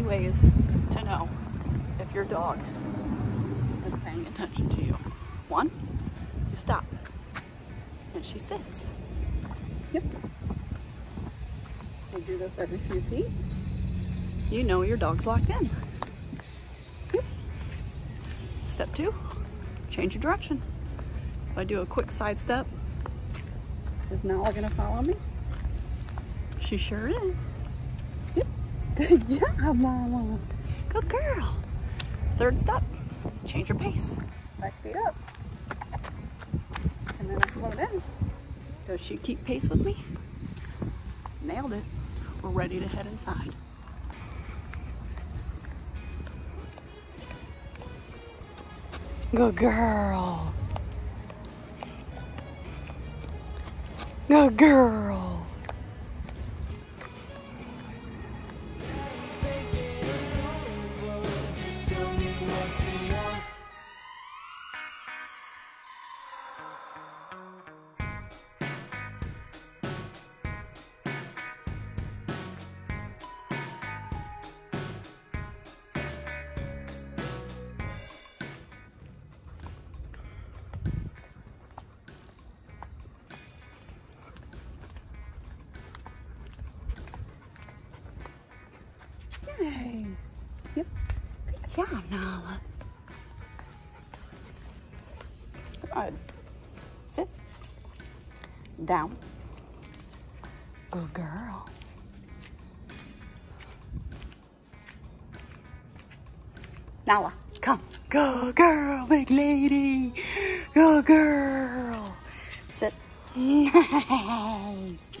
three ways to know if your dog is paying attention to you. One, you stop and she sits. Yep. We do this every few feet. You know your dog's locked in. Yep. Step two, change your direction. If I do a quick side step, is Nala gonna follow me? She sure is. Yep. Good job, Mama. Good girl. Third step, change your pace. I speed up. And then I slow down. Does she keep pace with me? Nailed it. We're ready to head inside. Good girl. Good girl. Nice. Yep. Good job, Nala. Good. Sit. Down. Good girl. Nala, come. Good girl, big lady. Good girl. Sit. Nice.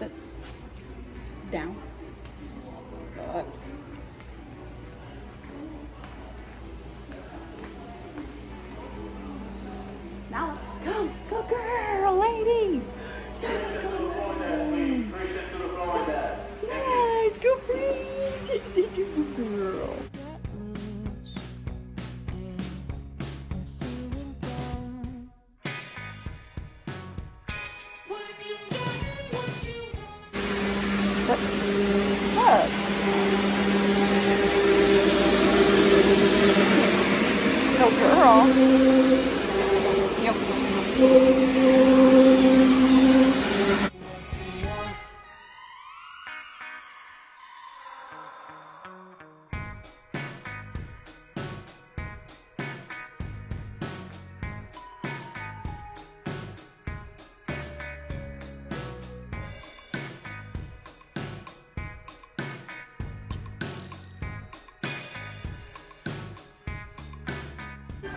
Sit. Down. Sit. Good. Good girl. Yep.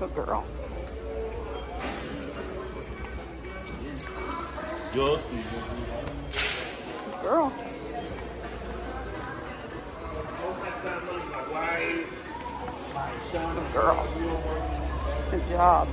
Oh, girl. Yo, Girl. Girl. Good job.